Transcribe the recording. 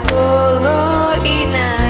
Apollo inai